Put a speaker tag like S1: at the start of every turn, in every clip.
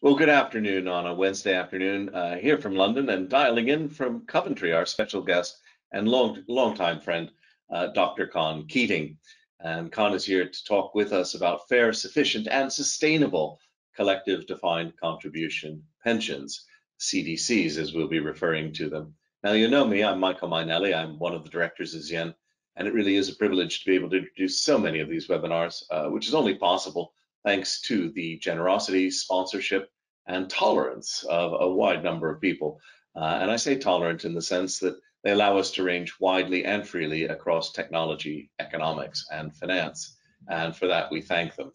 S1: Well, good afternoon on a Wednesday afternoon uh, here from London and dialing in from Coventry, our special guest and long, long-time friend, uh, Dr. Con Keating. And Con is here to talk with us about fair, sufficient, and sustainable collective defined contribution pensions, CDCs, as we'll be referring to them. Now, you know me, I'm Michael Mainelli. I'm one of the directors of Z/Yen, and it really is a privilege to be able to introduce so many of these webinars, uh, which is only possible thanks to the generosity, sponsorship, and tolerance of a wide number of people. Uh, and I say tolerant in the sense that they allow us to range widely and freely across technology, economics, and finance. And for that, we thank them.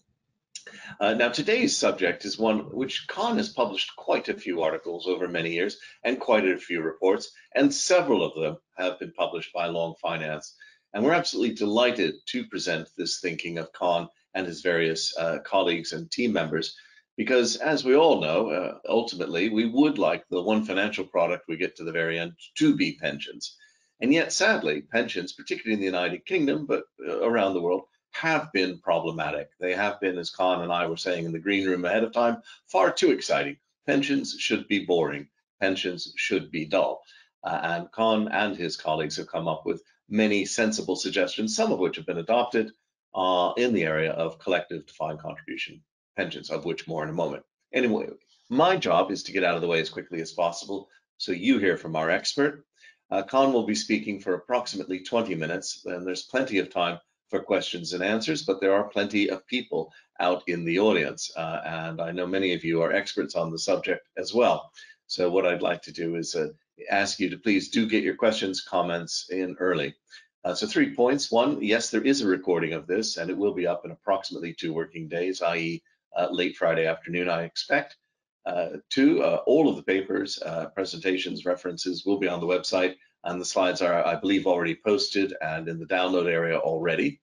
S1: Uh, now, today's subject is one which Con has published quite a few articles over many years and quite a few reports, and several of them have been published by Long Finance. And we're absolutely delighted to present this thinking of Con and his various uh, colleagues and team members. Because as we all know, uh, ultimately, we would like the one financial product we get to the very end to be pensions. And yet, sadly, pensions, particularly in the United Kingdom, but uh, around the world, have been problematic. They have been, as Con and I were saying in the green room ahead of time, far too exciting. Pensions should be boring. Pensions should be dull. Uh, and Con and his colleagues have come up with many sensible suggestions, some of which have been adopted, uh, in the area of collective defined contribution pensions, of which more in a moment. Anyway, my job is to get out of the way as quickly as possible so you hear from our expert. Uh, Con will be speaking for approximately 20 minutes, and there's plenty of time for questions and answers, but there are plenty of people out in the audience, uh, and I know many of you are experts on the subject as well. So what I'd like to do is uh, ask you to please do get your questions, comments in early. Uh, so three points. One, yes, there is a recording of this and it will be up in approximately two working days, i.e. Uh, late Friday afternoon, I expect. Uh, two, uh, all of the papers, uh, presentations, references will be on the website and the slides are, I believe, already posted and in the download area already.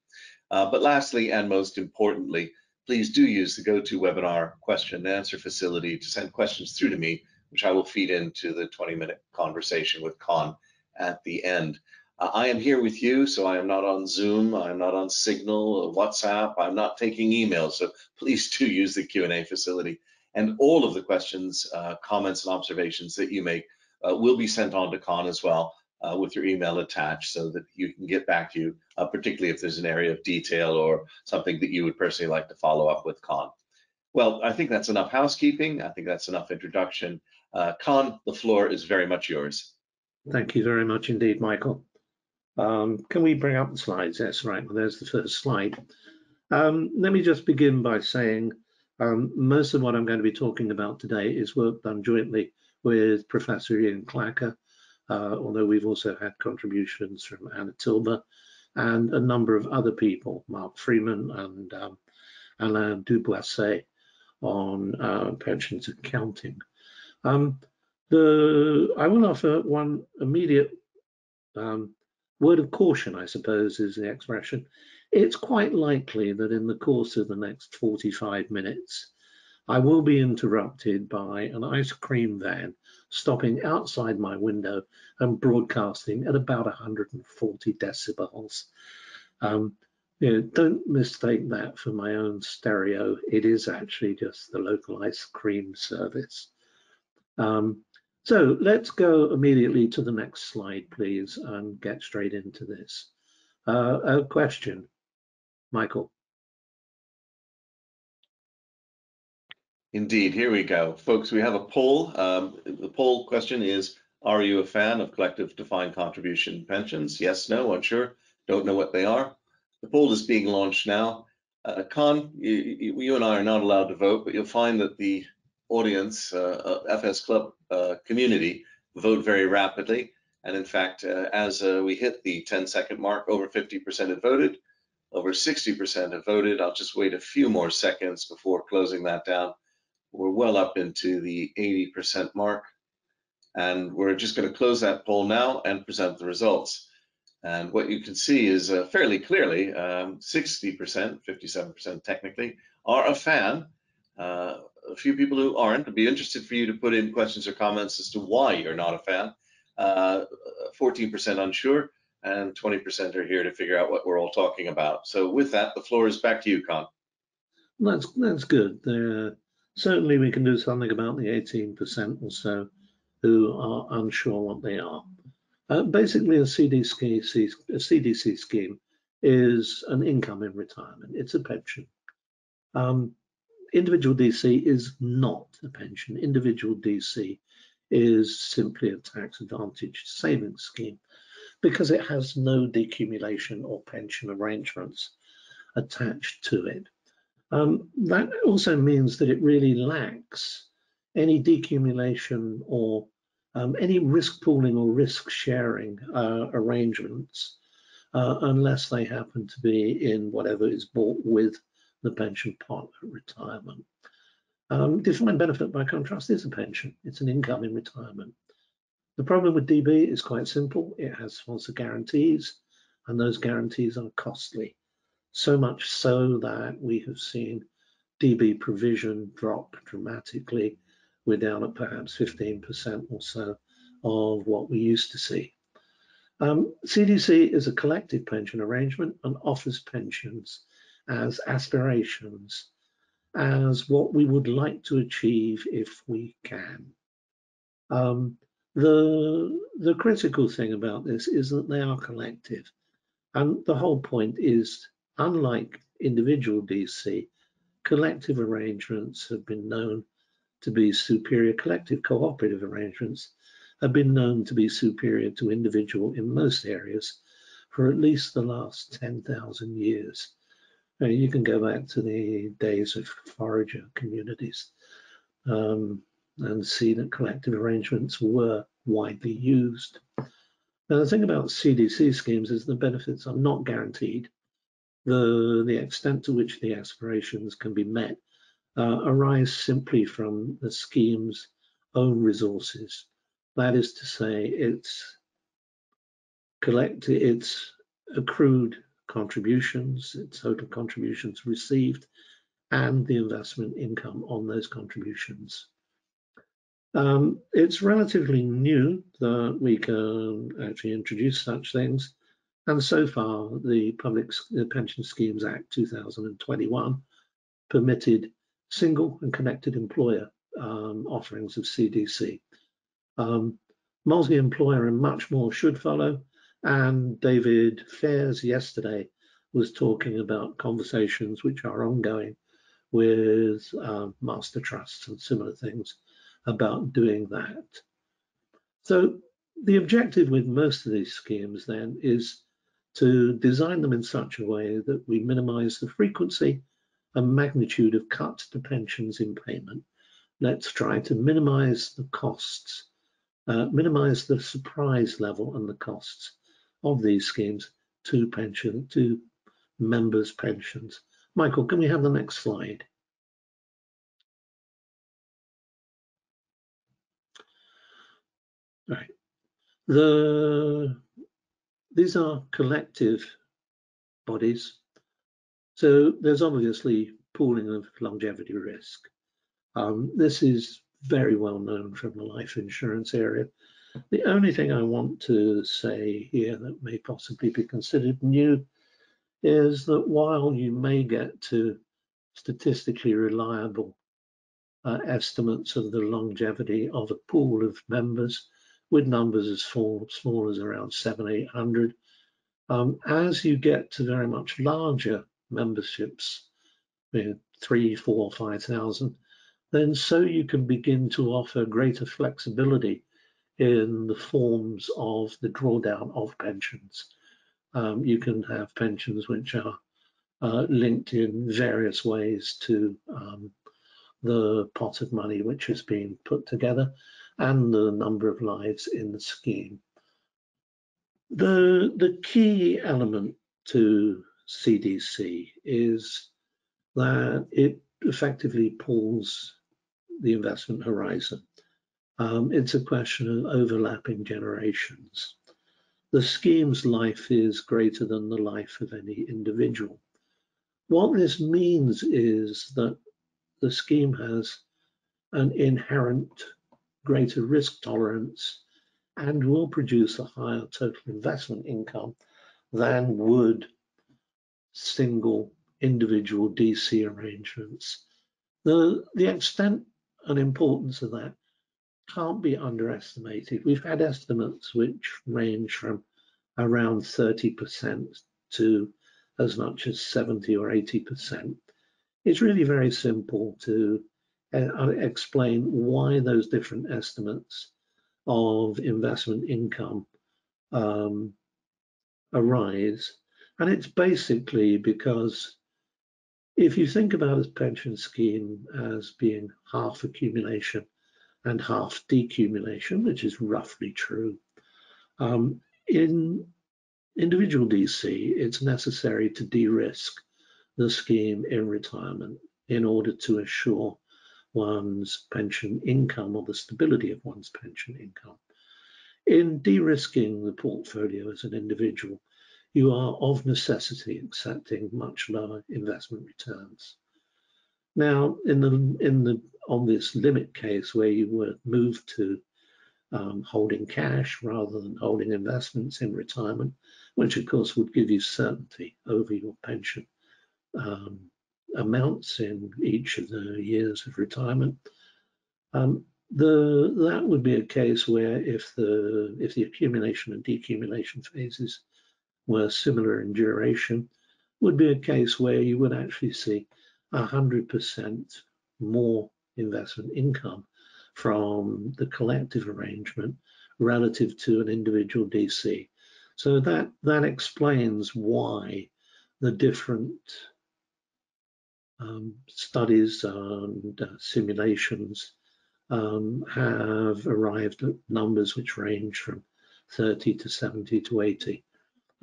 S1: Uh, but lastly, and most importantly, please do use the GoToWebinar question and answer facility to send questions through to me, which I will feed into the 20 minute conversation with Con at the end. Uh, I am here with you, so I am not on Zoom, I'm not on Signal, WhatsApp, I'm not taking emails, so please do use the Q&A facility. And all of the questions, uh, comments, and observations that you make uh, will be sent on to Con as well uh, with your email attached so that you can get back to you, uh, particularly if there's an area of detail or something that you would personally like to follow up with Con. Well, I think that's enough housekeeping. I think that's enough introduction. Uh, Con, the floor is very much yours.
S2: Thank you very much indeed, Michael. Um, can we bring up the slides? That's right. Well, there's the first slide. Um, let me just begin by saying um, most of what I'm going to be talking about today is work done jointly with Professor Iain Clacher, uh, although we've also had contributions from Anna Tilba and a number of other people, Mark Freeman and um, Alain Duboisset on uh, pensions accounting. Um, the, I will offer one immediate um, word of caution, I suppose, is the expression. It's quite likely that in the course of the next 45 minutes, I will be interrupted by an ice cream van stopping outside my window and broadcasting at about 140 decibels. Um, you know, don't mistake that for my own stereo. It is actually just the local ice cream service. Um, so let's go immediately to the next slide, please, and get straight into this. Uh, a question, Michael.
S1: Indeed, here we go. Folks, we have a poll. Um, the poll question is, are you a fan of collective defined contribution pensions? Yes, no, unsure, don't know what they are. The poll is being launched now. Uh, Con, you, you, and I are not allowed to vote, but you'll find that the audience, uh, uh FS Club uh, community, vote very rapidly. And in fact, as we hit the 10 second mark, over 50% have voted, over 60% have voted. I'll just wait a few more seconds before closing that down. We're well up into the 80% mark. And we're just going to close that poll now and present the results. And what you can see is uh, fairly clearly, 60%, um, 57% technically, are a fan. A few people who aren't. I'd be interested for you to put in questions or comments as to why you're not a fan. 14% uh, unsure, and 20% are here to figure out what we're all talking about. So with that, the floor is back to you, Con.
S2: That's that's good. There certainly we can do something about the 18% or so who are unsure what they are. Uh, basically, a CDC, a CDC scheme is an income in retirement. It's a pension. Um, individual DC is not a pension. Individual DC is simply a tax advantage savings scheme because it has no decumulation or pension arrangements attached to it. Um, that also means that it really lacks any decumulation or um, any risk pooling or risk sharing uh, arrangements uh, unless they happen to be in whatever is bought with the pension pot at retirement. Um, defined benefit, by contrast, is a pension. It's an income in retirement. The problem with DB is quite simple. It has sponsor guarantees, and those guarantees are costly. So much so that we have seen DB provision drop dramatically. We're down at perhaps 15% or so of what we used to see. Um, CDC is a collective pension arrangement and offers pensions as aspirations, as what we would like to achieve if we can. Um, the, the critical thing about this is that they are collective. And the whole point is, unlike individual DC, collective arrangements have been known to be superior, collective cooperative arrangements have been known to be superior to individual in most areas for at least the last 10,000 years. Now, you can go back to the days of forager communities um, and see that collective arrangements were widely used. Now, the thing about CDC schemes is the benefits are not guaranteed. The, the extent to which the aspirations can be met uh, arise simply from the scheme's own resources. That is to say, it's collected, it's accrued contributions, total contributions received, and the investment income on those contributions. Um, it's relatively new that we can actually introduce such things. And so far, the Public Pension Schemes Act 2021 permitted single and connected employer um, offerings of CDC. Um, multi-employer and much more should follow. And David Fairs yesterday was talking about conversations which are ongoing with uh, master trusts and similar things about doing that. So the objective with most of these schemes then is to design them in such a way that we minimize the frequency and magnitude of cuts to pensions in payment. Let's try to minimize the costs, uh, minimize the surprise level and the costs of these schemes to pension, to members' pensions. Michael, can we have the next slide? Right. The these are collective bodies so there's obviously pooling of longevity risk. Um, this is very well known from the life insurance area. The only thing I want to say here that may possibly be considered new is that while you may get to statistically reliable uh, estimates of the longevity of a pool of members with numbers as small, small as around seven, 800, um, as you get to very much larger memberships, you know, three, four, five thousand, then so you can begin to offer greater flexibility in the forms of the drawdown of pensions. Um, you can have pensions which are uh, linked in various ways to um, the pot of money which has been put together and the number of lives in the scheme. The, the key element to CDC is that it effectively pulls the investment horizon. Um, it's a question of overlapping generations. The scheme's life is greater than the life of any individual. What this means is that the scheme has an inherent greater risk tolerance and will produce a higher total investment income than would single individual DC arrangements. The, the extent and importance of that can't be underestimated. We've had estimates which range from around 30% to as much as 70 or 80%. It's really very simple to uh, explain why those different estimates of investment income um, arise. And it's basically because if you think about a pension scheme as being half accumulation and half decumulation, which is roughly true, um, in individual DC, it's necessary to de-risk the scheme in retirement in order to assure one's pension income or the stability of one's pension income. In de-risking the portfolio as an individual, you are of necessity accepting much lower investment returns. Now, in the in the on this limit case where you were moved to um, holding cash rather than holding investments in retirement, which of course would give you certainty over your pension um, amounts in each of the years of retirement. Um, the that would be a case where if the if the accumulation and decumulation phases were similar in duration, would be a case where you would actually see 100% more investment income from the collective arrangement relative to an individual DC. So that that explains why the different um, studies and uh, simulations um, have arrived at numbers which range from 30 to 70 to 80.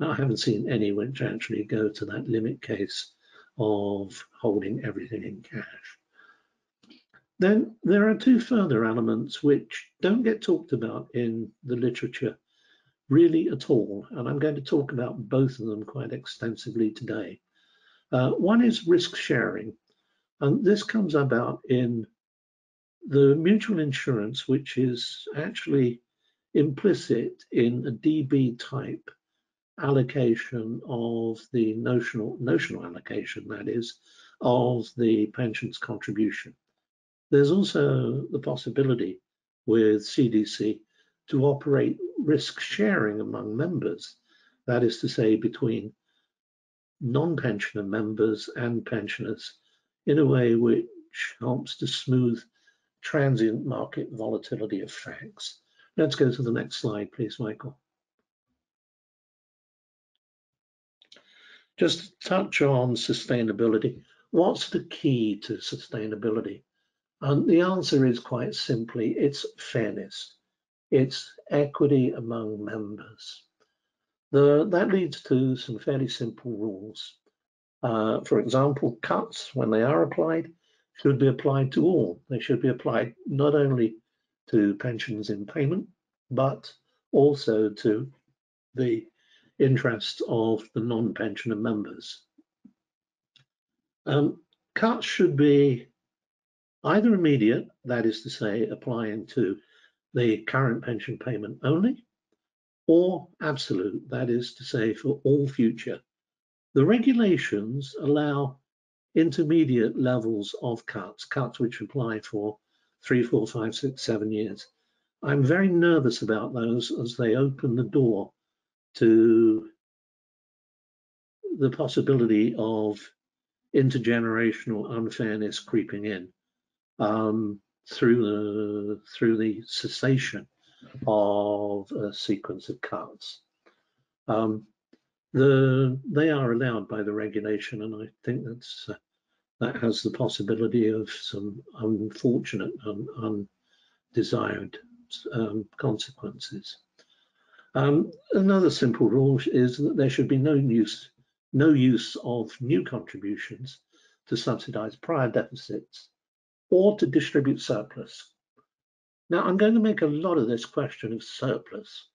S2: Now, I haven't seen any which actually go to that limit case of holding everything in cash. Then there are two further elements which don't get talked about in the literature really at all, and I'm going to talk about both of them quite extensively today. Uh, one is risk sharing, and this comes about in the mutual insurance, which is actually implicit in a DB type allocation of the notional notional allocation, that is, of the pensions contribution. There's also the possibility with CDC to operate risk sharing among members, that is to say, between non-pensioner members and pensioners in a way which helps to smooth transient market volatility effects. Let's go to the next slide, please, Michael. Just touch on sustainability. What's the key to sustainability? And the answer is quite simply, it's fairness. It's equity among members. The, that leads to some fairly simple rules. Uh, for example, cuts, when they are applied, should be applied to all. They should be applied not only to pensions in payment, but also to the interests of the non-pensioner members. Um, cuts should be either immediate, that is to say, applying to the current pension payment only, or absolute, that is to say, for all future. The regulations allow intermediate levels of cuts, cuts which apply for three, four, five, six, seven years. I'm very nervous about those as they open the door to the possibility of intergenerational unfairness creeping in um, through the through the cessation of a sequence of cuts. Um, the they are allowed by the regulation, and I think that's uh, that has the possibility of some unfortunate and undesired um, consequences. Um, another simple rule is that there should be no use no use of new contributions to subsidize prior deficits or to distribute surplus. Now, I'm going to make a lot of this question of surplus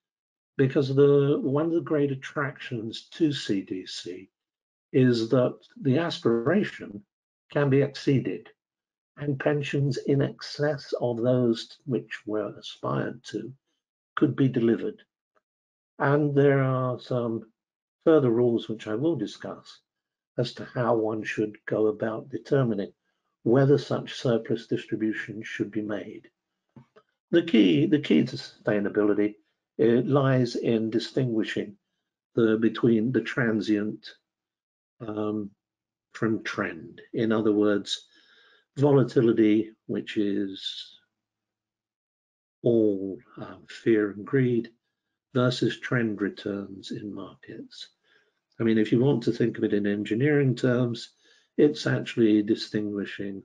S2: because the one of the great attractions to CDC is that the aspiration can be exceeded and pensions in excess of those which were aspired to could be delivered. And there are some further rules which I will discuss as to how one should go about determining whether such surplus distribution should be made. The key, the key to sustainability it lies in distinguishing the between the transient um, from trend. In other words, volatility, which is all um, fear and greed, versus trend returns in markets. I mean, if you want to think of it in engineering terms, it's actually distinguishing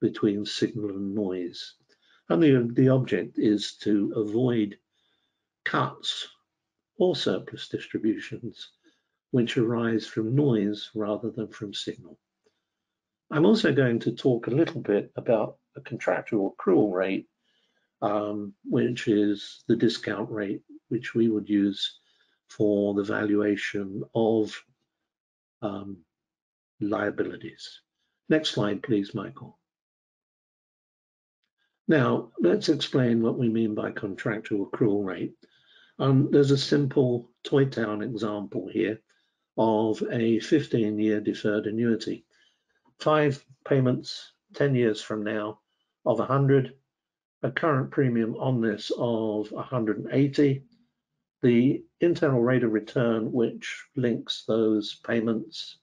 S2: between signal and noise. And the, the object is to avoid cuts or surplus distributions which arise from noise rather than from signal. I'm also going to talk a little bit about a contractual accrual rate, um, which is the discount rate which we would use for the valuation of um, liabilities. Next slide, please, Michael. Now, let's explain what we mean by contractual accrual rate. Um, there's a simple Toy Town example here of a 15-year deferred annuity. Five payments 10 years from now of 100, a current premium on this of 180, the internal rate of return which links those payments,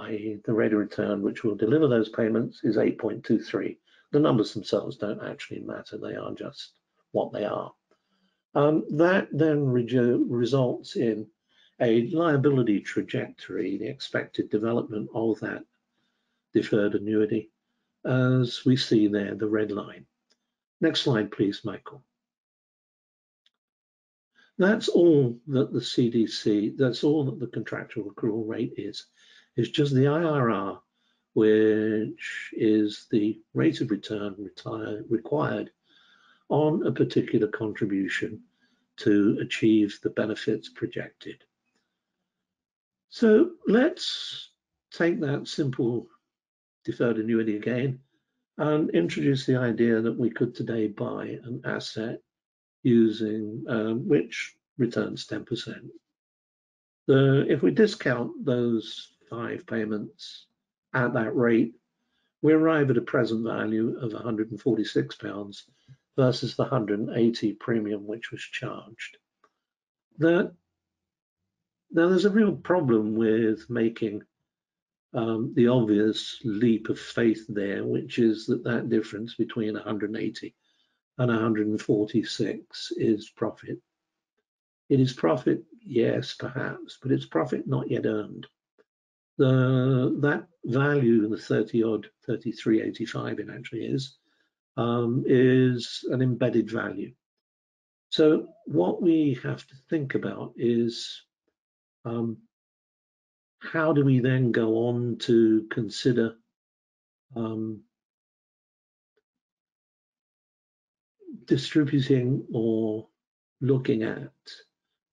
S2: i.e. the rate of return which will deliver those payments is 8.23. The numbers themselves don't actually matter, they are just what they are. Um, that then results in a liability trajectory, the expected development of that deferred annuity, as we see there, the red line. Next slide, please, Michael. That's all that the CDC, that's all that the contractual accrual rate is. It's just the IRR, which is the rate of return retire, required on a particular contribution to achieve the benefits projected. So let's take that simple deferred annuity again and introduce the idea that we could today buy an asset using um, which returns 10%. The, if we discount those five payments at that rate, we arrive at a present value of 146 pounds versus the 180 premium which was charged. That, now there's a real problem with making um, the obvious leap of faith there, which is that that difference between 180 and 146 is profit. It is profit, yes, perhaps, but it's profit not yet earned. The that value, the 30 odd, 33.85 it actually is, um, is an embedded value. So what we have to think about is um, how do we then go on to consider um, distributing or looking at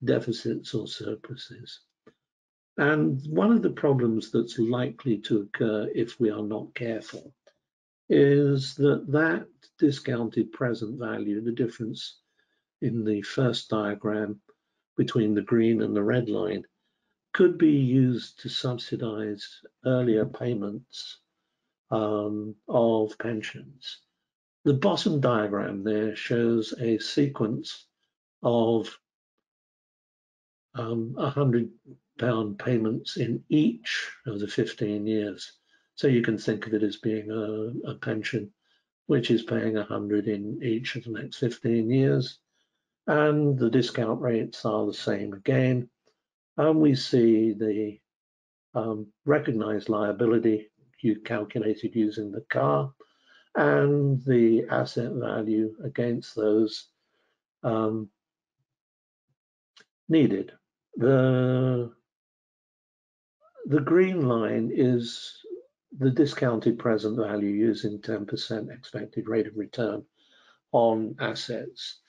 S2: deficits or surpluses. And one of the problems that's likely to occur if we are not careful is that that discounted present value, the difference in the first diagram between the green and the red line, could be used to subsidize earlier payments um, of pensions. The bottom diagram there shows a sequence of um, 100 payments in each of the 15 years. So you can think of it as being a, a pension which is paying 100 in each of the next 15 years. And the discount rates are the same again. And we see the um, recognized liability you calculated using the CAR and the asset value against those um, needed. The, the green line is the discounted present value using 10% expected rate of return on assets.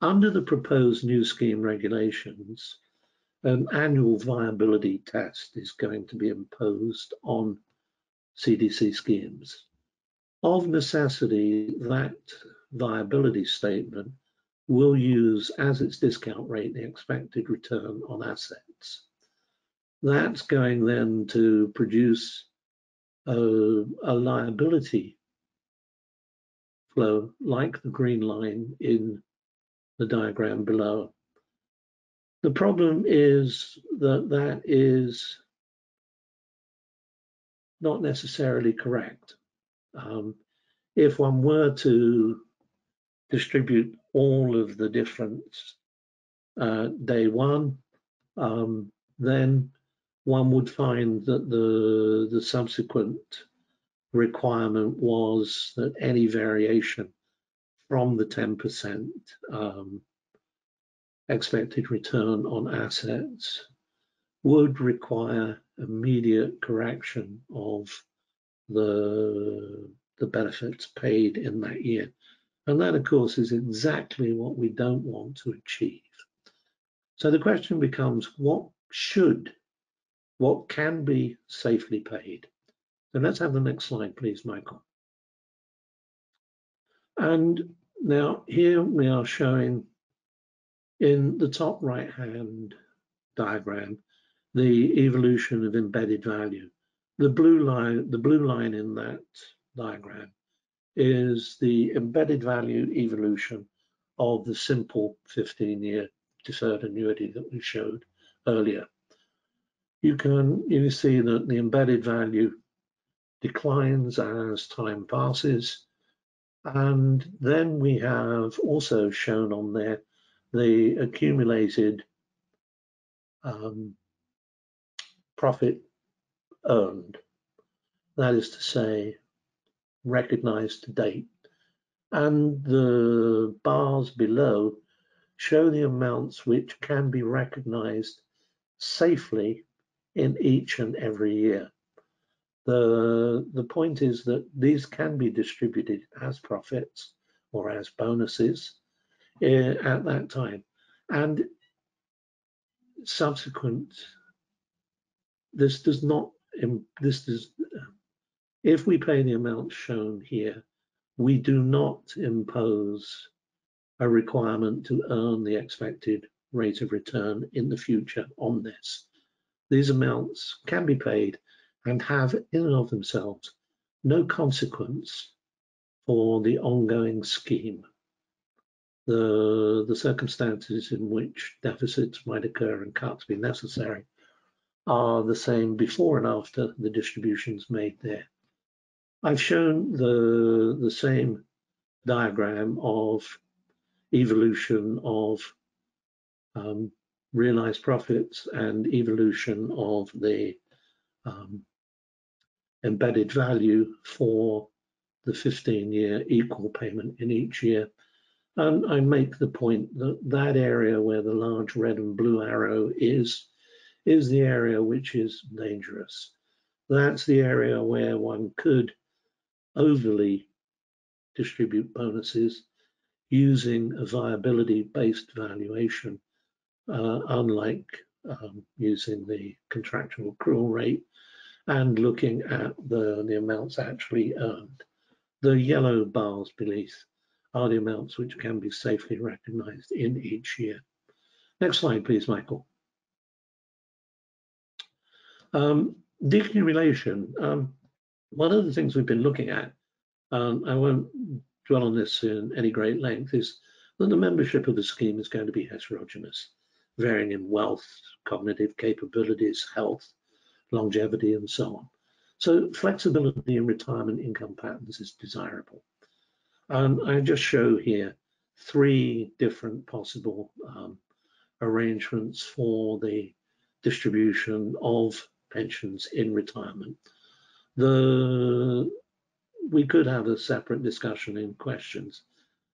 S2: Under the proposed new scheme regulations, an annual viability test is going to be imposed on CDC schemes. Of necessity, that viability statement will use as its discount rate the expected return on assets. That's going then to produce a, a liability flow like the green line in the diagram below. The problem is that that is not necessarily correct. Um, if one were to distribute all of the difference uh, day one, um, then one would find that the, the subsequent requirement was that any variation from the 10% um, expected return on assets would require immediate correction of the, the benefits paid in that year. And that, of course, is exactly what we don't want to achieve. So the question becomes, what should, what can be safely paid? So let's have the next slide, please, Michael. And now here we are showing in the top right hand diagram the evolution of embedded value. The blue line, the blue line in that diagram is the embedded value evolution of the simple 15-year deferred annuity that we showed earlier. You can you see that the embedded value declines as time passes. And then we have also shown on there the accumulated um, profit earned. That is to say, recognized to date. And the bars below show the amounts which can be recognized safely in each and every year. The, the point is that these can be distributed as profits or as bonuses uh, at that time. And subsequent, this does not, this does, if we pay the amount shown here, we do not impose a requirement to earn the expected rate of return in the future on this. These amounts can be paid and have in and of themselves no consequence for the ongoing scheme. The, the circumstances in which deficits might occur and cuts be necessary are the same before and after the distributions made there. I've shown the, the same diagram of evolution of um, realized profits and evolution of the um, embedded value for the 15-year equal payment in each year. And I make the point that that area where the large red and blue arrow is, is the area which is dangerous. That's the area where one could overly distribute bonuses using a viability-based valuation, uh, unlike um, using the contractual accrual rate and looking at the, the amounts actually earned. The yellow bars beneath are the amounts which can be safely recognized in each year. Next slide, please, Michael. Um. Um, one of the things we've been looking at, um, I won't dwell on this in any great length, is that the membership of the scheme is going to be heterogeneous, varying in wealth, cognitive capabilities, health, longevity, and so on. So flexibility in retirement income patterns is desirable. And I just show here three different possible um, arrangements for the distribution of pensions in retirement. The we could have a separate discussion in questions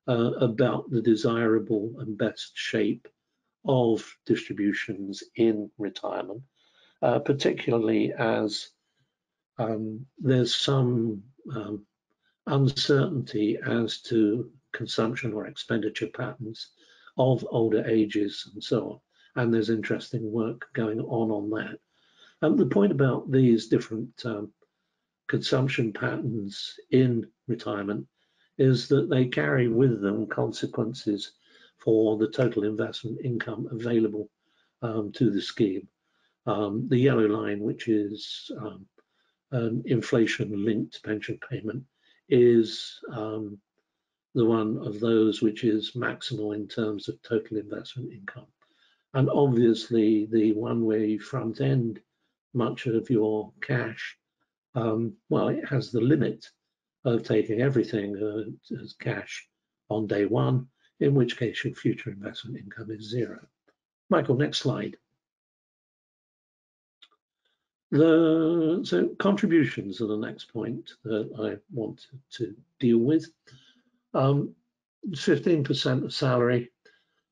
S2: uh, about the desirable and best shape of distributions in retirement uh, particularly as um, there's some um, uncertainty as to consumption or expenditure patterns of older ages and so on. And there's interesting work going on on that. The point about these different um, consumption patterns in retirement is that they carry with them consequences for the total investment income available um, to the scheme um, the yellow line, which is um, inflation-linked pension payment is um, the one of those which is maximal in terms of total investment income. And obviously, the one where you front end much of your cash, um, well, it has the limit of taking everything uh, as cash on day one, in which case your future investment income is zero. Michael, next slide. The, so contributions are the next point that I want to deal with. 15% um, of salary,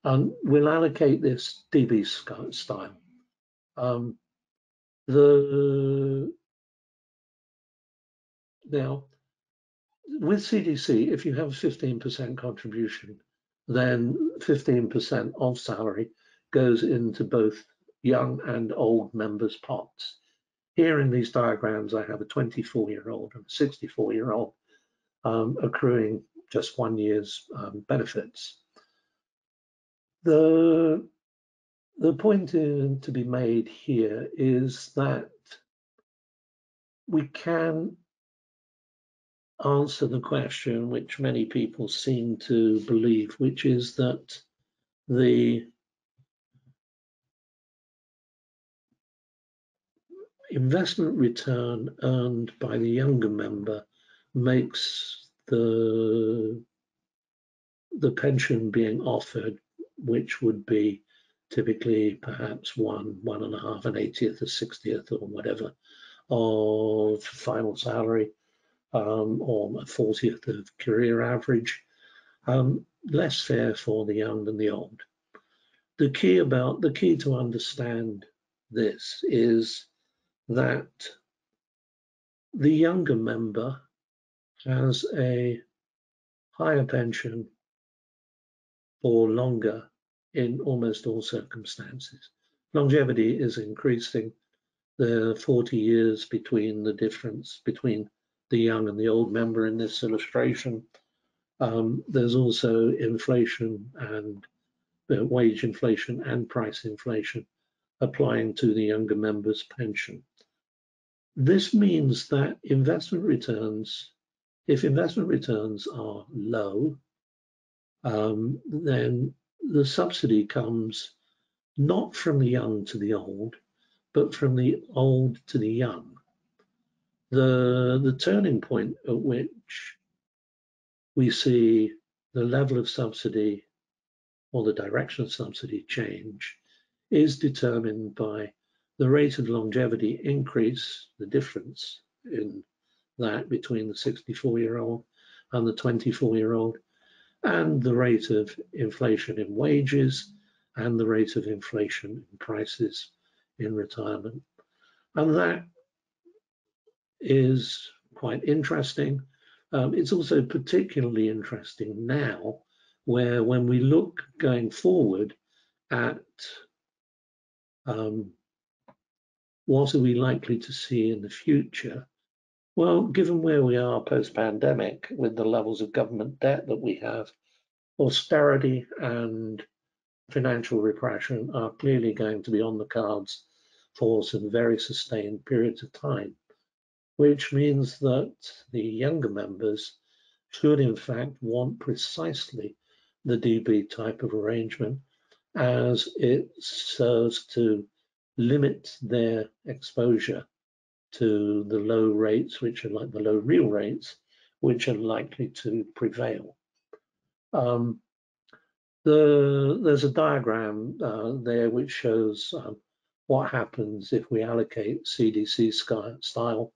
S2: and we'll allocate this DB style. Um, the now with CDC, if you have a 15% contribution, then 15% of salary goes into both young and old members' pots. Here in these diagrams, I have a 24 year old and a 64 year old um, accruing just one year's um, benefits. The, the point in, to be made here is that we can answer the question which many people seem to believe, which is that the investment return earned by the younger member makes the the pension being offered, which would be typically perhaps one, one and a half, an eightieth, a sixtieth, or whatever of final salary, um, or a fortieth of career average, um, less fair for the young than the old. The key about the key to understand this is that the younger member has a higher pension for longer in almost all circumstances. Longevity is increasing. There are 40 years between the difference between the young and the old member in this illustration. Um, there's also inflation and uh, wage inflation and price inflation applying to the younger member's pension. This means that investment returns, if investment returns are low, um, then the subsidy comes not from the young to the old, but from the old to the young. The, the turning point at which we see the level of subsidy or the direction of subsidy change is determined by the rate of longevity increase, the difference in that between the 64 year old and the 24 year old, and the rate of inflation in wages and the rate of inflation in prices in retirement. And that is quite interesting. Um, it's also particularly interesting now, where when we look going forward at um, what are we likely to see in the future? Well, given where we are post-pandemic with the levels of government debt that we have, austerity and financial repression are clearly going to be on the cards for some very sustained periods of time, which means that the younger members should in fact want precisely the DB type of arrangement as it serves to limit their exposure to the low rates, which are like the low real rates, which are likely to prevail. Um, the, there's a diagram uh, there which shows um, what happens if we allocate CDC style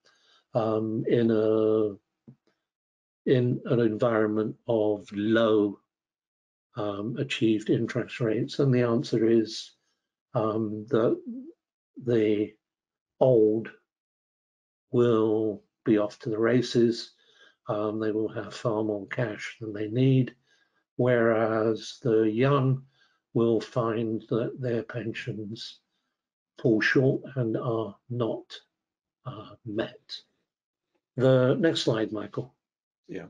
S2: um, in a in an environment of low um, achieved interest rates, and the answer is um, that the old will be off to the races. Um, they will have far more cash than they need, whereas the young will find that their pensions fall short and are not uh, met. The next slide, Michael.
S1: Yeah.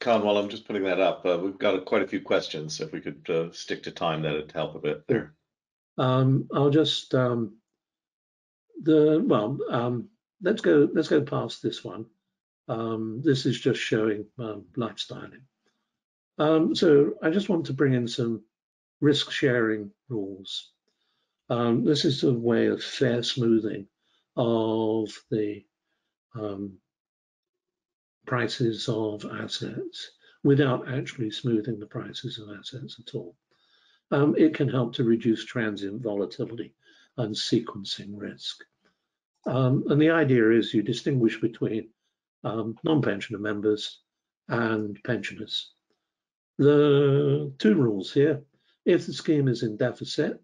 S1: Con, while I'm just putting that up, uh, we've got a, quite a few questions. If we could uh, stick to time, that'd help a bit there.
S2: Um, I'll just um, the well, um, let's go let's go past this one. Um, this is just showing um, lifestyling. Um, so I just want to bring in some risk sharing rules. Um, this is a way of fair smoothing of the um, prices of assets without actually smoothing the prices of assets at all. Um, it can help to reduce transient volatility and sequencing risk. Um, and the idea is you distinguish between um, non-pensioner members and pensioners. The two rules here, if the scheme is in deficit,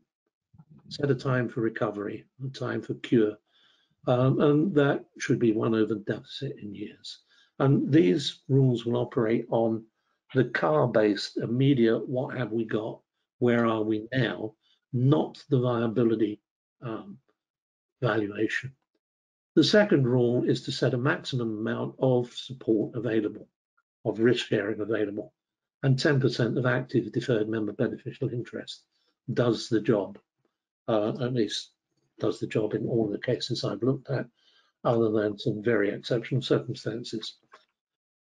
S2: set a time for recovery, a time for cure, um, and that should be one over deficit in years. And these rules will operate on the CAR-based immediate, what have we got, where are we now, not the viability um, valuation. The second rule is to set a maximum amount of support available, of risk sharing available, and 10% of active deferred member beneficial interest does the job, uh, at least does the job in all the cases I've looked at, other than some very exceptional circumstances.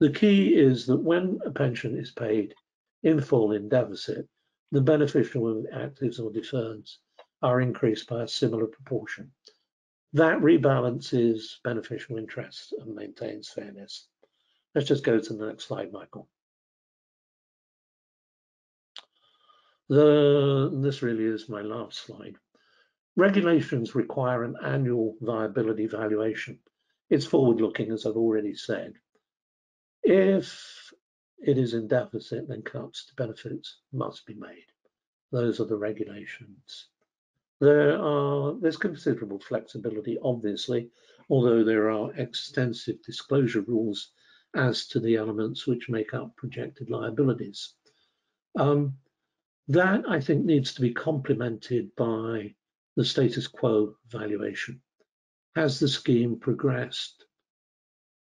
S2: The key is that when a pension is paid in full in deficit, the beneficial actives or deferreds are increased by a similar proportion. That rebalances beneficial interest and maintains fairness. Let's just go to the next slide, Michael. The, this really is my last slide. Regulations require an annual viability valuation. It's forward-looking, as I've already said. If it is in deficit, then cuts to benefits must be made. Those are the regulations. There are there's considerable flexibility, obviously, although there are extensive disclosure rules as to the elements which make up projected liabilities. Um, that I think needs to be complemented by the status quo valuation. Has the scheme progressed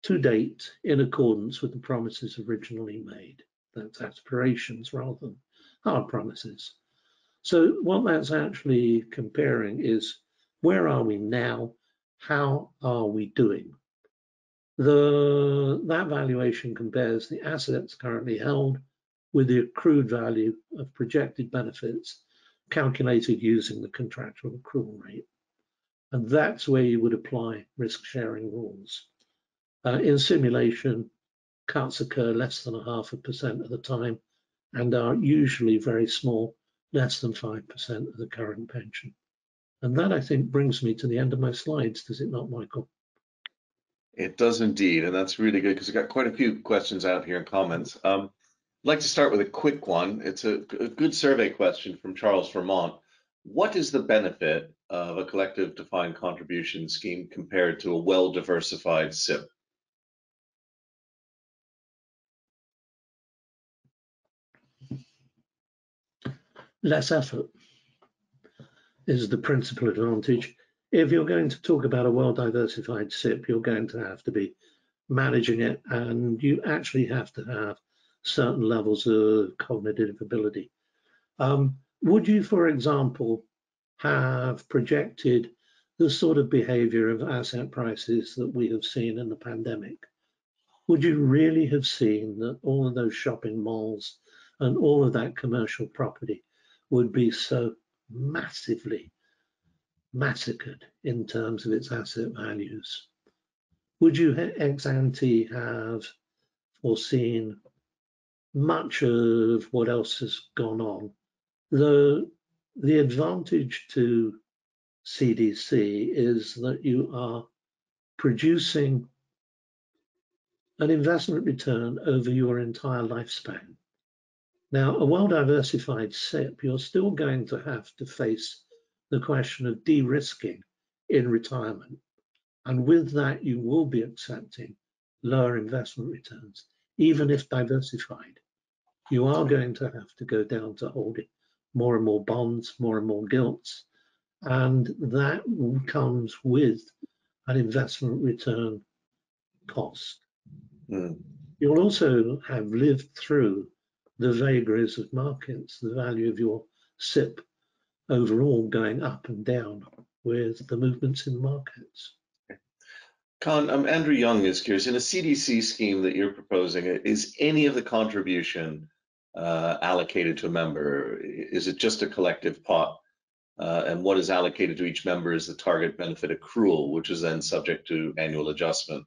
S2: to date in accordance with the promises originally made? That's aspirations rather than hard promises. So what that's actually comparing is where are we now? How are we doing? The, that valuation compares the assets currently held with the accrued value of projected benefits calculated using the contractual accrual rate. And that's where you would apply risk sharing rules. Uh, in simulation, cuts occur less than a half a percent of the time and are usually very small, less than 5% of the current pension. And that I think brings me to the end of my slides, does it not, Michael?
S1: It does indeed, and that's really good because we've got quite a few questions out here and comments. Um, I'd like to start with a quick one. It's a, a good survey question from Charles Vermont. What is the benefit of a collective defined contribution scheme compared to a well-diversified SIPP?
S2: Less effort is the principal advantage. If you're going to talk about a well-diversified SIPP, you're going to have to be managing it and you actually have to have certain levels of cognitive ability. Um, would you, for example, have projected the sort of behavior of asset prices that we have seen in the pandemic? Would you really have seen that all of those shopping malls and all of that commercial property would be so massively massacred in terms of its asset values? Would you ex ante have foreseen much of what else has gone on. The, the advantage to CDC is that you are producing an investment return over your entire lifespan. Now, a well-diversified SIPP, you're still going to have to face the question of de-risking in retirement. And with that, you will be accepting lower investment returns, even if diversified you are going to have to go down to holding more and more bonds, more and more gilts, and that comes with an investment return cost. Mm. You'll also have lived through the vagaries of markets, the value of your SIPP overall going up and down with the movements in markets.
S1: Con, um, Andrew Young is curious, in a CDC scheme that you're proposing, is any of the contribution uh, allocated to a member? Is it just a collective pot? Uh, and what is allocated to each member is the target benefit accrual, which is then subject to annual adjustment.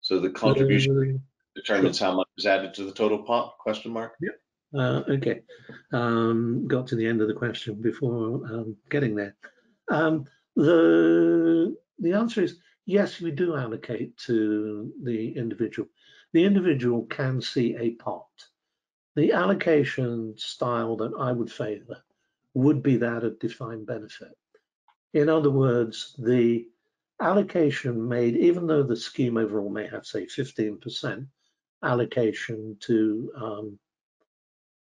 S1: So the contribution determines how much is added to the total pot, question mark?
S2: Yep. Uh, okay, um, got to the end of the question before um, getting there. Um, the the answer is yes, we do allocate to the individual. The individual can see a pot. The allocation style that I would favor would be that of defined benefit. In other words, the allocation made, even though the scheme overall may have, say, 15% allocation to um,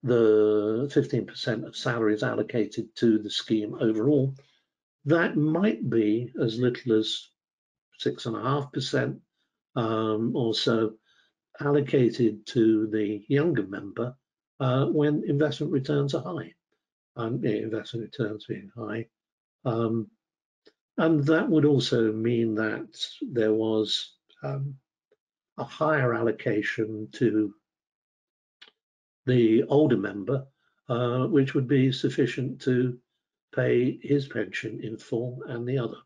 S2: the 15% of salaries allocated to the scheme overall, that might be as little as 6.5% um, or so allocated to the younger member uh, when investment returns are high yeah, investment returns being high. Um, and that would also mean that there was um, a higher allocation to the older member, uh, which would be sufficient to pay his pension in full and the other.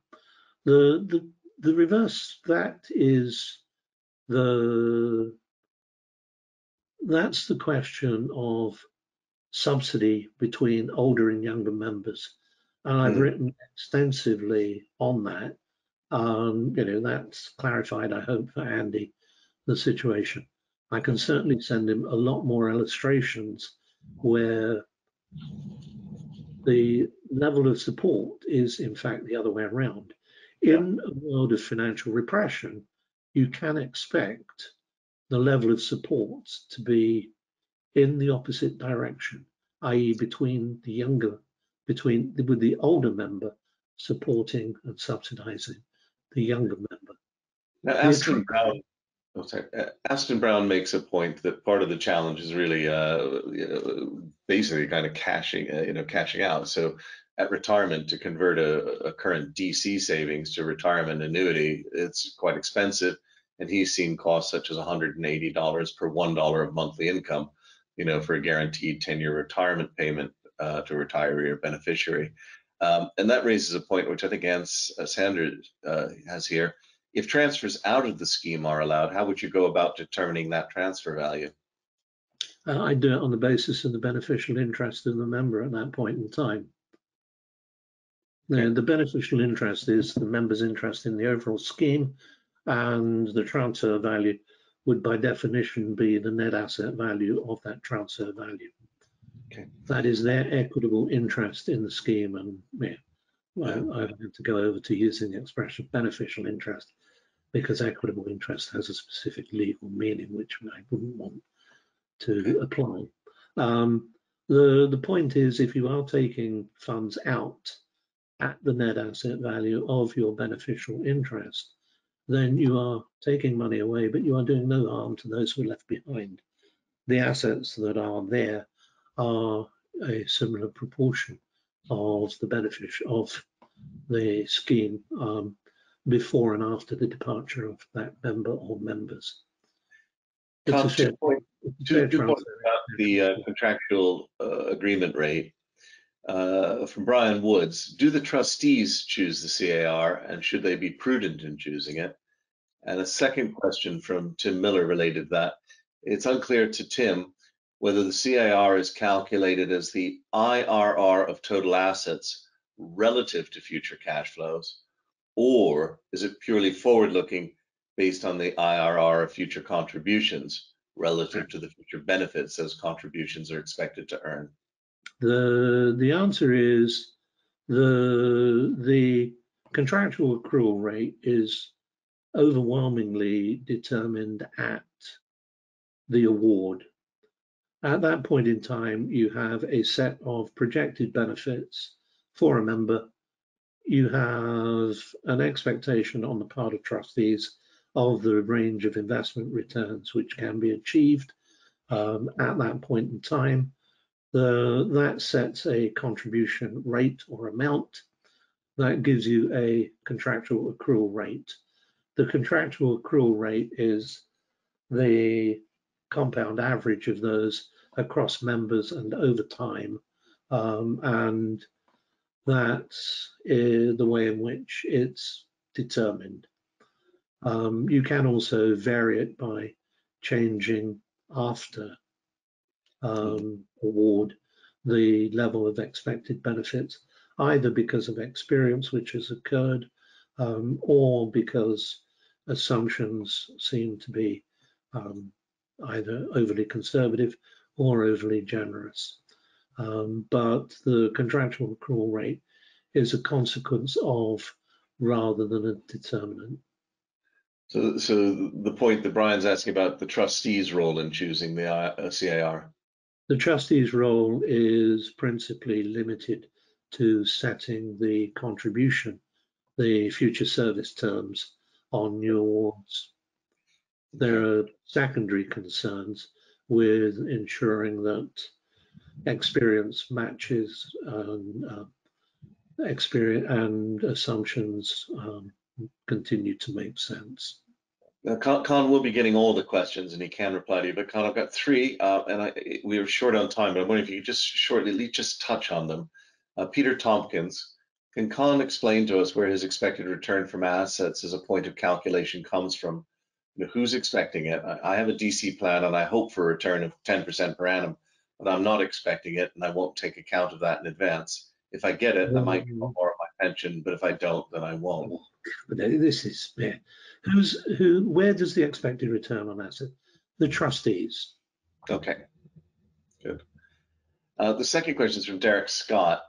S2: The, the, the reverse, that is the, that's the question of subsidy between older and younger members. And I've mm. written extensively on that. Um, you know, that's clarified, I hope, for Andy, the situation. I can certainly send him a lot more illustrations where the level of support is, in fact, the other way around. In a world of financial repression, you can expect the level of support to be in the opposite direction, i.e. between the younger, between with the older member supporting and subsidizing the younger member.
S1: Now, Aston Brown, sorry, uh, Aston Brown makes a point that part of the challenge is really uh, you know, basically kind of cashing, uh, you know, cashing out. So at retirement to convert a, a, current DC savings to retirement annuity, it's quite expensive. And he's seen costs such as $180 per $1 of monthly income you know, for a guaranteed 10-year retirement payment uh, to retiree or beneficiary. Um, and that raises a point which I think Ann uh, Sanders uh, has here. If transfers out of the scheme are allowed, how would you go about determining that transfer value?
S2: Uh, I do it on the basis of the beneficial interest of the member at that point in time. Okay. the beneficial interest is the member's interest in the overall scheme and the transfer value would by definition be the net asset value of that transfer value. Okay. That is their equitable interest in the scheme. And yeah, yeah. I, have had to go over to using the expression beneficial interest because equitable interest has a specific legal meaning which I wouldn't want to apply. Um, the, the point is if you are taking funds out at the net asset value of your beneficial interest, then you are taking money away, but you are doing no harm to those who are left behind. The assets that are there are a similar proportion of the benefit of the scheme um, before and after the departure of that member or members.
S1: Tom, two, point, two, two points about the uh, contractual uh, agreement rate. Uh, from Brian Woods, do the trustees choose the CAR and should they be prudent in choosing it? And a second question from Tim Miller related to that. It's unclear to Tim whether the CAR is calculated as the IRR of total assets relative to future cash flows, or is it purely forward-looking based on the IRR of future contributions relative to the future benefits those contributions are expected to earn?
S2: The the answer is the the contractual accrual rate is overwhelmingly determined at the award. At that point in time, you have a set of projected benefits for a member. You have an expectation on the part of trustees of the range of investment returns which can be achieved um, at that point in time. The, that sets a contribution rate or amount that gives you a contractual accrual rate. the contractual accrual rate is the compound average of those across members and over time. Um, and that's the way in which it's determined. Um, you can also vary it by changing after um, award the level of expected benefits, either because of experience which has occurred um, or because assumptions seem to be um, either overly conservative or overly generous. Um, but the contractual accrual rate is a consequence of rather than a determinant.
S1: So, so the point that Brian's asking about the trustee's role in choosing the uh, CAR.
S2: The trustee's role is principally limited to setting the contribution, the future service terms on new awards. There are secondary concerns with ensuring that experience matches and uh, experience and assumptions um, continue to make sense.
S1: Now, Con, Con, will be getting all the questions and he can reply to you, but Con, I've got three uh, and I, we are short on time, but I'm wondering if you could just shortly just touch on them. Uh, Peter Tompkins, can Con explain to us where his expected return from assets as a point of calculation comes from? You know, who's expecting it? I, I have a DC plan and I hope for a return of 10% per annum, but I'm not expecting it and I won't take account of that in advance. If I get it, I might get more of my pension, but if I don't, then I won't.
S2: But this is yeah. Who's who? Where does the expected return on asset? The trustees.
S1: Okay, good. Uh, the second question is from Derek Scott.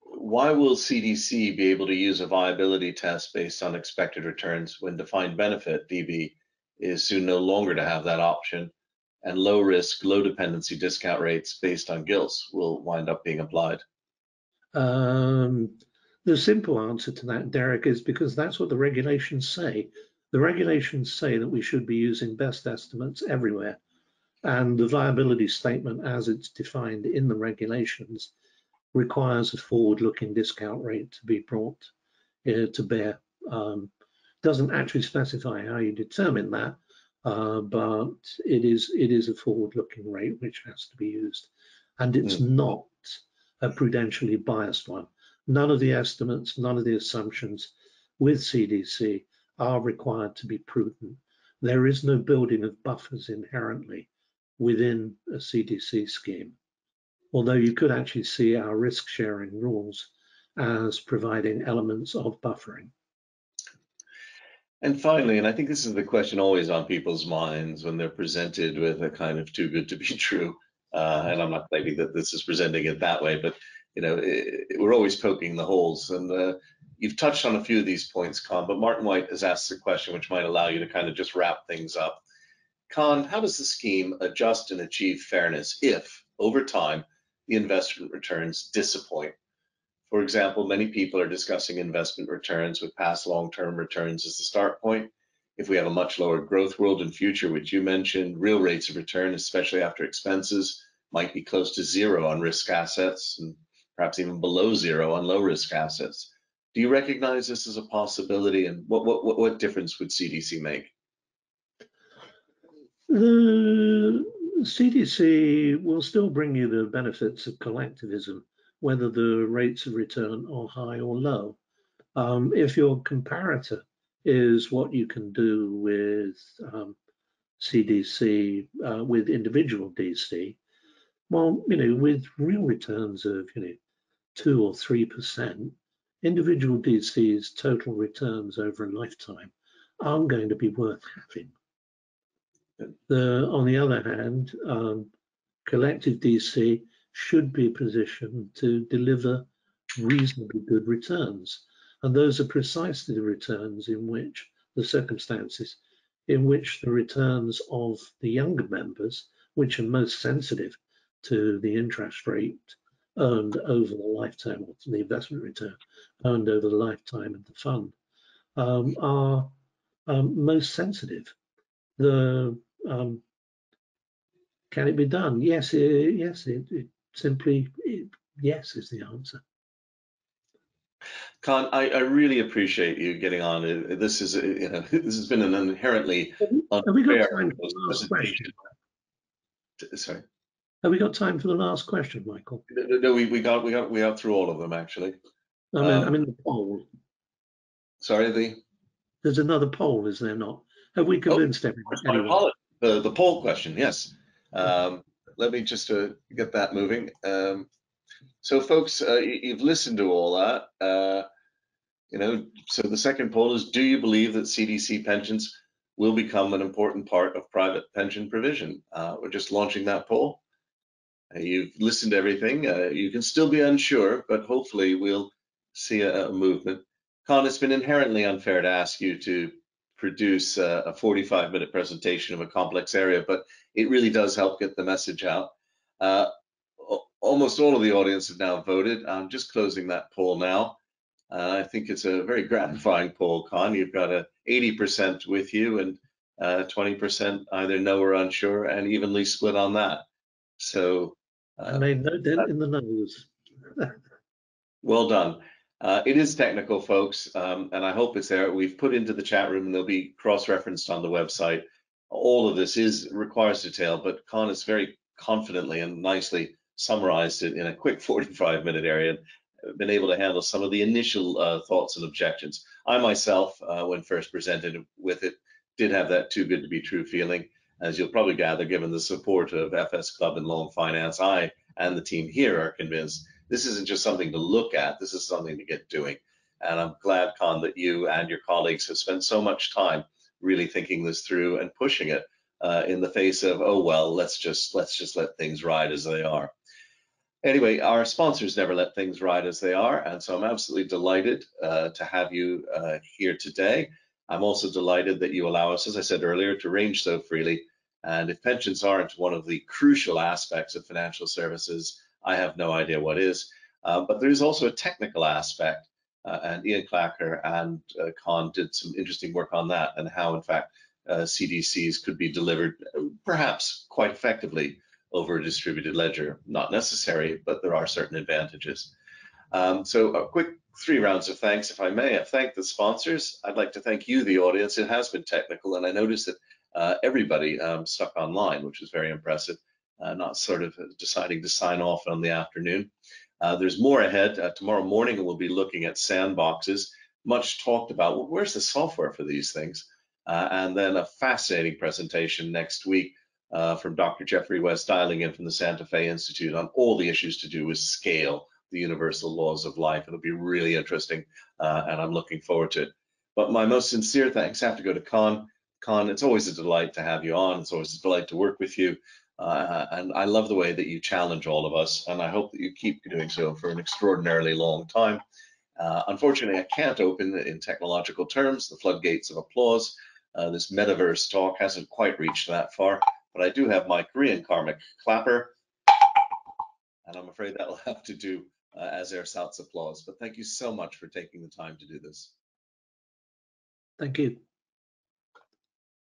S1: Why will CDC be able to use a viability test based on expected returns when defined benefit DB is soon no longer to have that option, and low risk, low dependency discount rates based on gilts will wind up being applied?
S2: Um, the simple answer to that, Derek, is because that's what the regulations say. The regulations say that we should be using best estimates everywhere. And the viability statement, as it's defined in the regulations, requires a forward-looking discount rate to be brought uh, to bear. Um, doesn't actually specify how you determine that, uh, but it is it is a forward-looking rate which has to be used, and it's mm. not a prudentially biased one. None of the estimates, none of the assumptions with CDC are required to be prudent. There is no building of buffers inherently within a CDC scheme, although you could actually see our risk sharing rules as providing elements of buffering.
S1: And finally, and I think this is the question always on people's minds when they're presented with a kind of too good to be true, uh, and I'm not claiming that this is presenting it that way, but you know, it, it, we're always poking the holes. And uh, you've touched on a few of these points, Con, but Martin White has asked a question which might allow you to kind of just wrap things up. Con, how does the scheme adjust and achieve fairness if, over time, the investment returns disappoint? For example, many people are discussing investment returns with past long-term returns as the start point. If we have a much lower growth world in future, which you mentioned, real rates of return, especially after expenses, might be close to zero on risk assets and perhaps even below zero on low risk assets. Do you recognize this as a possibility and what, what, what difference would CDC make?
S2: The CDC will still bring you the benefits of collectivism, whether the rates of return are high or low. Um, if your comparator is what you can do with um, CDC, uh, with individual DC, well, you know, with real returns of, you know, two or three percent, individual DC's total returns over a lifetime aren't going to be worth having. The, on the other hand, um, collective DC should be positioned to deliver reasonably good returns. And those are precisely the returns in which the circumstances in which the returns of the younger members, which are most sensitive to the interest rate earned over the lifetime of the investment return earned over the lifetime of the fund um, are um, most sensitive. The um, can it be done? Yes, it, yes. It, it simply yes is the answer.
S1: Con, I, I really appreciate you getting on. Uh, This is, uh, you know, this has been an inherently
S2: Have we got
S1: unfair
S2: time for the last
S1: presentation.
S2: question?
S1: Sorry,
S2: Have we got time for the last question, Michael?
S1: no, no, we, we got, we got, we got through all of them, actually.
S2: I mean,
S1: Um,
S2: I mean the poll.
S1: Sorry, the,
S2: There's another poll, is there not? Have we convinced everybody?
S1: my
S2: Anyway,
S1: the, the poll question, yes. Um, let me just uh, get that moving. Um, so folks, uh, you, you've listened to all that. Uh, you know, so the second poll is, do you believe that CDC pensions will become an important part of private pension provision? Uh, we're just launching that poll. Uh, you've listened to everything. Uh, you can still be unsure, but hopefully we'll see a, a movement. Con, it's been inherently unfair to ask you to produce a, a 45 minute presentation of a complex area, but it really does help get the message out. Uh, almost all of the audience have now voted. I'm just closing that poll now. Uh, I think it's a very gratifying poll, Con. You've got a 80% with you and uh, 20% either no or unsure and evenly split on that. So
S2: I
S1: uh,
S2: made no dent in the nose.
S1: well done. Uh, it is technical, folks, um, and I hope it's there. We've put into the chat room and they'll be cross-referenced on the website. All of this is requires detail, but Con has very confidently and nicely summarized it in a quick 45 minute area and been able to handle some of the initial uh, thoughts and objections. I myself, uh, when first presented with it, did have that too good to be true feeling. As you'll probably gather, given the support of FS Club and Long Finance, I and the team here are convinced this isn't just something to look at, this is something to get doing. And I'm glad, Con, that you and your colleagues have spent so much time really thinking this through and pushing it uh, in the face of, oh, well, let's just, let's just let things ride as they are. Anyway, our sponsors never let things ride as they are, and so I'm absolutely delighted uh, to have you uh, here today. I'm also delighted that you allow us, as I said earlier, to range so freely. And if pensions aren't one of the crucial aspects of financial services, I have no idea what is. Uh, but there's also a technical aspect, uh, and Iain Clacher and uh, Con did some interesting work on that and how, in fact, uh, CDCs could be delivered perhaps quite effectively over a distributed ledger. Not necessary, but there are certain advantages. Um, so a quick three rounds of thanks, if I may. I thank the sponsors. I'd like to thank you, the audience. It has been technical, and I noticed that uh, everybody um, stuck online, which was very impressive, not sort of deciding to sign off on the afternoon. Uh, there's more ahead. Uh, tomorrow morning, we'll be looking at sandboxes, much talked about, well, where's the software for these things? Uh, and then a fascinating presentation next week uh, from Dr. Geoffrey West dialing in from the Santa Fe Institute on all the issues to do with scale, the universal laws of life. It'll be really interesting, uh, and I'm looking forward to it. But my most sincere thanks have to go to Con. Con, it's always a delight to have you on. It's always a delight to work with you. Uh, and I love the way that you challenge all of us, and I hope that you keep doing so for an extraordinarily long time. Uh, unfortunately, I can't open in technological terms the floodgates of applause. Uh, this metaverse talk hasn't quite reached that far, but I do have my Korean karmic clapper, and I'm afraid that'll have to do uh, as ersatz applause. But thank you so much for taking the time to do this.
S2: Thank you.